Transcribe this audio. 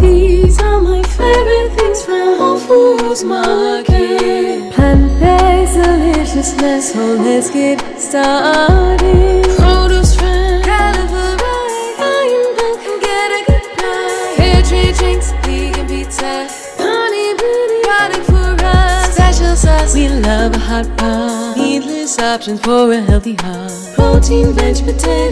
These are my favorite things from Whole Foods Market. Plant-based deliciousness, so let's get started. Produce friend, Califorite, buy in bulk and get a good price. fair trade drinks, vegan pizza, Honey Beauty, product for us. special sauce. We love a hot pot. Needless options for a healthy heart. Protein, veg, potato,